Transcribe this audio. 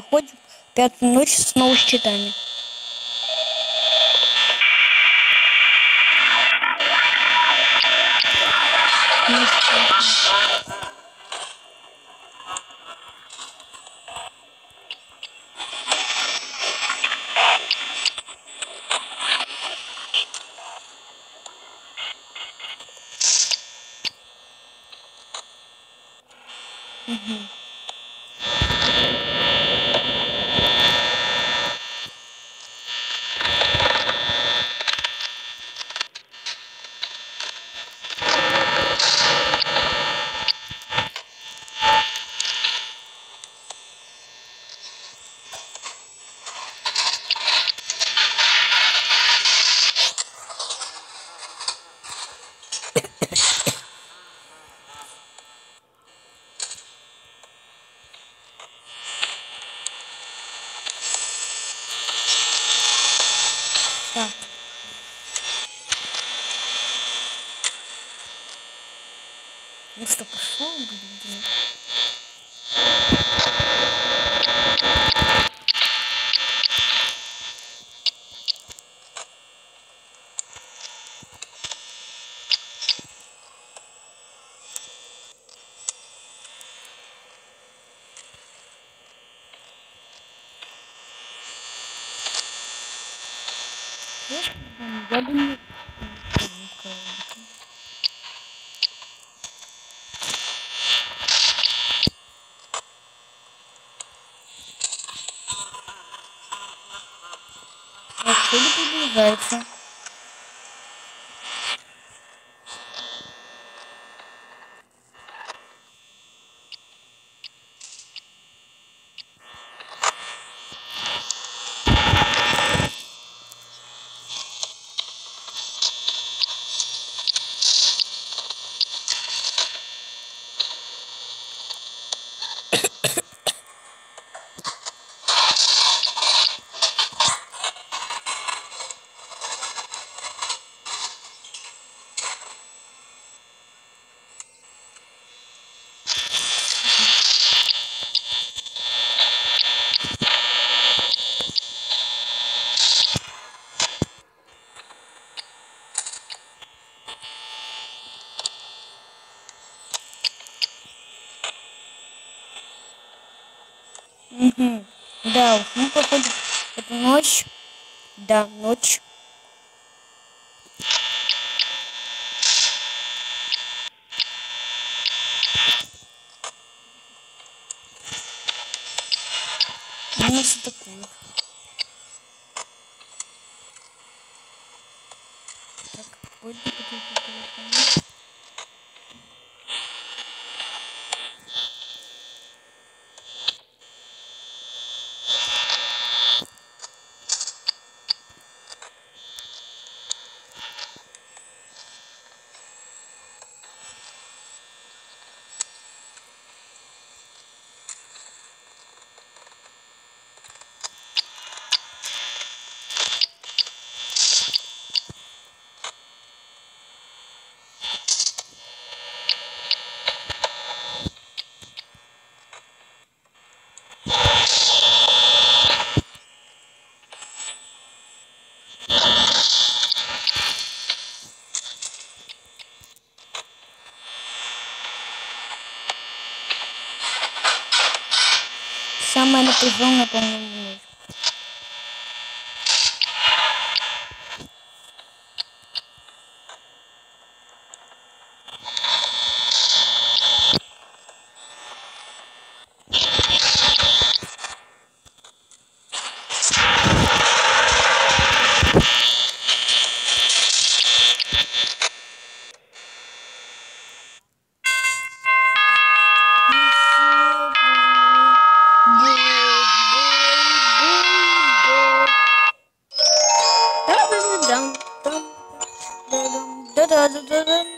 проходим пятую ночь снова с читами. Ну, Ну что, пошел, блин. Я думаю, Отсюда приближается. Угу. Да, уж, мы проходим эту ночь. Да, ночь. У нас такое. Так, пойду по chamando pro vão, é. Dun,